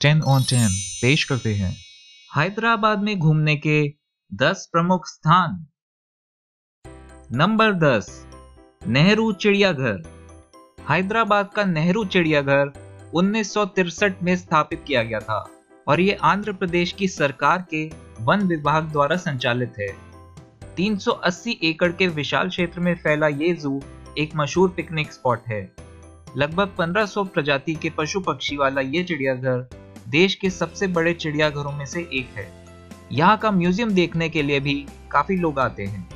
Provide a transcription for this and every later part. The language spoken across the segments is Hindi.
टेन ऑन टेन, पेश करते हैं। हैदराबाद में घूमने के दस प्रमुख स्थान। नंबर दस, नेहरू चिड़ियाघर। हैदराबाद का नेहरू चिड़ियाघर उन्नीस में स्थापित किया गया था और ये आंध्र प्रदेश की सरकार के वन विभाग द्वारा संचालित है। 380 एकड़ के विशाल क्षेत्र में फैला ये जू एक मशहूर पिकनिक स्पॉट है। लगभग 1500 प्रजाति के पशु पक्षी वाला ये चिड़ियाघर देश के सबसे बड़े चिड़ियाघरों में से एक है। यहाँ का म्यूज़ियम देखने के लिए भी काफ़ी लोग आते हैं।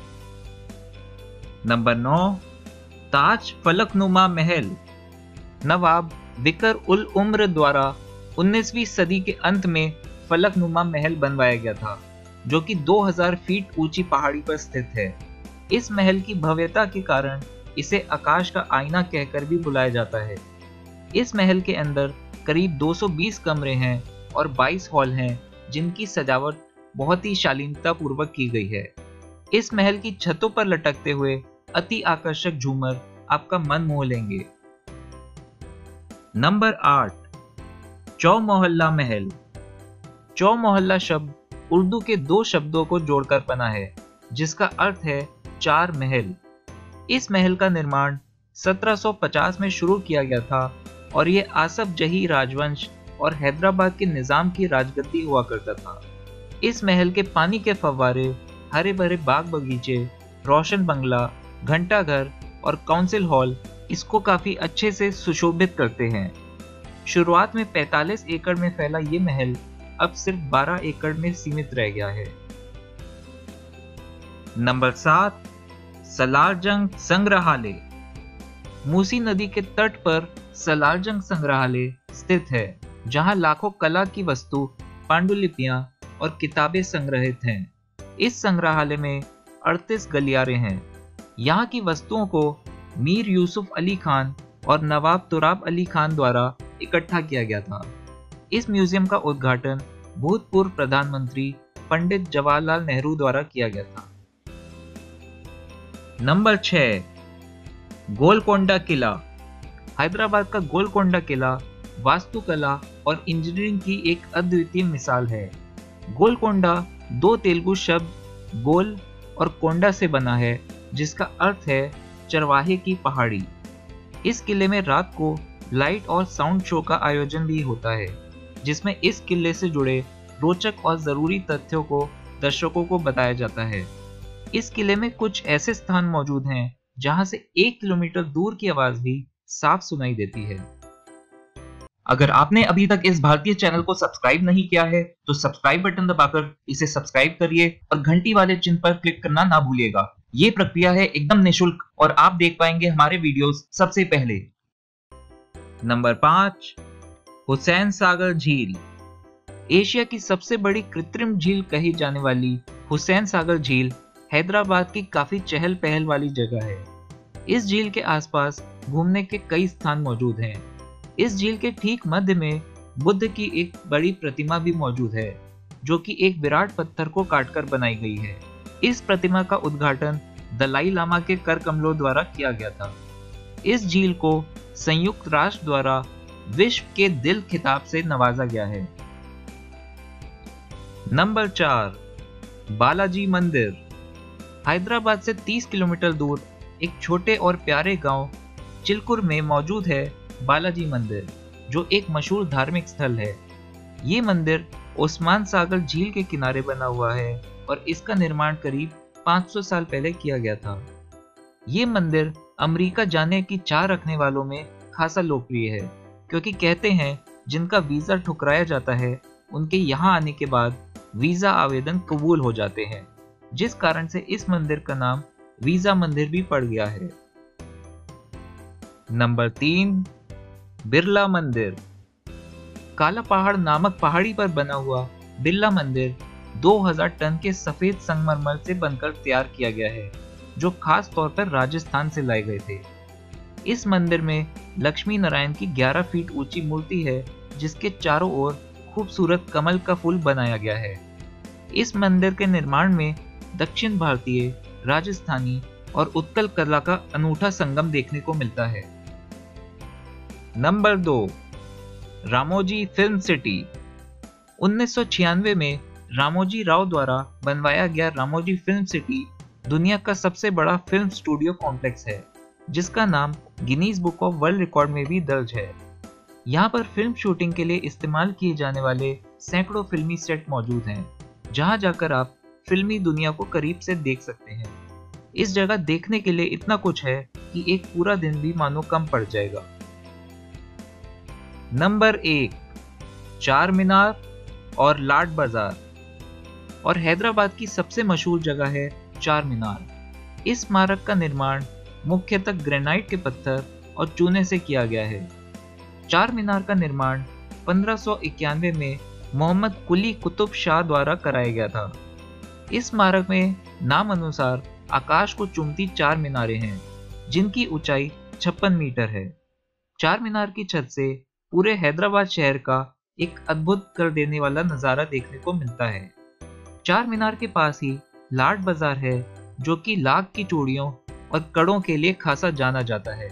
नंबर नौ, ताज फलकनुमा महल। नवाब विकर उल उम्र द्वारा 19वीं सदी के अंत में फलकनुमा महल बनवाया गया था, जो कि 2000 फीट ऊँची पहाड़ी पर स्थित है। इस महल की भव्यता के कारण इसे आकाश का आईना कहकर भी बुलाया जाता है। इस महल के अंदर करीब 220 कमरे हैं और 22 हॉल हैं, जिनकी सजावट बहुत ही शालीनता पूर्वक की गई है। इस महल की छतों पर लटकते हुए अति आकर्षक झूमर आपका मन मोह लेंगे। नंबर आठ चौ मोहल्ला महल। चौ मोहल्ला शब्द उर्दू के दो शब्दों को जोड़कर बना है, जिसका अर्थ है चार महल। इस महल का निर्माण 1750 में शुरू किया गया था और ये आसफ जही राजवंश और हैदराबाद के निज़ाम की राजगद्दी हुआ करता था। इस महल के पानी के फव्वारे हरे भरे बाग बगीचे, रोशन बंगला घंटाघर और काउंसिल हॉल इसको काफ़ी अच्छे से सुशोभित करते हैं। शुरुआत में 45 एकड़ में फैला ये महल अब सिर्फ़ 12 एकड़ में सीमित रह गया है। नंबर सात, सलारजंग संग्रहालय। मूसी नदी के तट पर सलारजंग संग्रहालय स्थित है, जहाँ लाखों कला की वस्तु, पांडुलिपियाँ और किताबें संग्रहित हैं। इस संग्रहालय में 38 गलियारे हैं। यहाँ की वस्तुओं को मीर यूसुफ अली खान और नवाब तुराब अली खान द्वारा इकट्ठा किया गया था। इस म्यूज़ियम का उद्घाटन भूतपूर्व प्रधानमंत्री पंडित जवाहरलाल नेहरू द्वारा किया गया था। नंबर छ गोलकोंडा किला। हैदराबाद का गोलकोंडा किला, वास्तुकला और इंजीनियरिंग की एक अद्वितीय मिसाल है। गोलकोंडा दो तेलुगु शब्द, गोल और कोंडा से बना है, जिसका अर्थ है चरवाहे की पहाड़ी। इस किले में रात को लाइट और साउंड शो का आयोजन भी होता है, जिसमें इस किले से जुड़े रोचक और ज़रूरी तथ्यों को, दर्शकों को बताया जाता है। इस किले में कुछ ऐसे स्थान मौजूद हैं, जहाँ से एक किलोमीटर दूर की आवाज़ भी साफ़ सुनाई देती है। अगर आपने अभी तक इस भारतीय चैनल को सब्सक्राइब नहीं किया है तो सब्सक्राइब बटन दबाकर इसे सब्सक्राइब करिए और घंटी वाले चिन्ह पर क्लिक करना ना भूलिएगा। ये प्रक्रिया है एकदम निशुल्क और आप देख पाएँगे हमारे वीडियोस सबसे पहले। नंबर पाँच, हुसैन सागर झील। एशिया की सबसे बड़ी कृत्रिम झील कही जाने वाली हुसैन सागर झील हैदराबाद की काफ़ी चहल पहल वाली जगह है। इस झील के आसपास घूमने के कई स्थान मौजूद हैं। इस झील के ठीक मध्य में बुद्ध की एक बड़ी प्रतिमा भी मौजूद है, जो कि एक विराट पत्थर को काटकर बनाई गई है। इस प्रतिमा का उद्घाटन दलाई लामा के कर कमलों द्वारा किया गया था। इस झील को संयुक्त राष्ट्र द्वारा विश्व के दिल खिताब से नवाजा गया है। नंबर चार, बालाजी मंदिर। हैदराबाद से 30 किलोमीटर दूर एक छोटे और प्यारे गाँव चिलकुर में मौजूद है बालाजी मंदिर, जो एक मशहूर धार्मिक स्थल है। ये मंदिर ओस्मान सागर झील के किनारे बना हुआ है और इसका निर्माण करीब 500 साल पहले किया गया था। ये मंदिर अमेरिका जाने की चाह रखने वालों में खासा लोकप्रिय है, क्योंकि कहते हैं, जिनका वीज़ा ठुकराया जाता है, उनके यहाँ आने के बाद वीज़ा आवेदन कबूल हो जाते हैं। जिस कारण से इस मंदिर का नाम वीज़ा मंदिर भी पड़ गया है। नंबर तीन, बिरला मंदिर। काला पहाड़ नामक पहाड़ी पर बना हुआ बिरला मंदिर 2000 टन के सफ़ेद संगमरमर से बनकर तैयार किया गया है, जो खास तौर पर राजस्थान से लाए गए थे। इस मंदिर में लक्ष्मी नारायण की 11 फीट ऊँची मूर्ति है, जिसके चारों ओर खूबसूरत कमल का फूल बनाया गया है। इस मंदिर के निर्माण में दक्षिण भारतीय, राजस्थानी और उत्कल कला का अनूठा संगम देखने को मिलता है। नंबर दो, रामोजी फ़िल्म सिटी। 1996 में रामोजी राव द्वारा बनवाया गया रामोजी फ़िल्म सिटी दुनिया का सबसे बड़ा फ़िल्म स्टूडियो कॉम्प्लेक्स है, जिसका नाम Guinness book of world record में भी दर्ज है। यहाँ पर फ़िल्म शूटिंग के लिए इस्तेमाल किए जाने वाले सैकड़ों फिल्मी सेट मौजूद हैं, जहाँ जाकर आप फिल्मी दुनिया को करीब से देख सकते हैं। इस जगह देखने के लिए इतना कुछ है कि एक पूरा दिन भी मानो कम पड़ जाएगा। नंबर एक चार मीनार और लाट बाज़ार। और हैदराबाद की सबसे मशहूर जगह है चार मीनार इस स्मारक का निर्माण मुख्यतः ग्रेनाइट के पत्थर और चूने से किया गया है। चार मीनार का निर्माण पंद्रह में मोहम्मद कुली कुतुब शाह द्वारा कराया गया था। इस स्मारक में नाम अनुसार आकाश को चुमती चार मीनारे हैं, जिनकी ऊंचाई छप्पन मीटर है। चार मीनार की छत से पूरे हैदराबाद शहर का एक अद्भुत कर देने वाला नज़ारा देखने को मिलता है। चार मीनार के पास ही लाट बाज़ार है, जो कि लाख की चूड़ियों और कड़ों के लिए खासा जाना जाता है।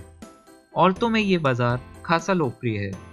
औरतों में ये बाज़ार खासा लोकप्रिय है।